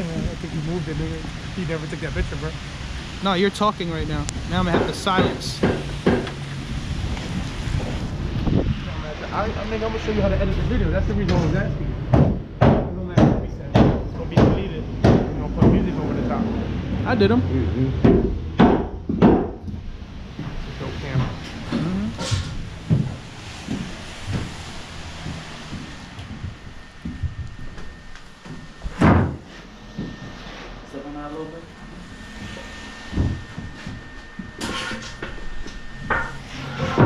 I think he moved it, nigga. He never took that picture, bro. No, you're talking right now. Now I'm gonna have to silence. I, I think I'm gonna show you how to edit the video. That's the reason I was asking you. It's gonna have presets. налогов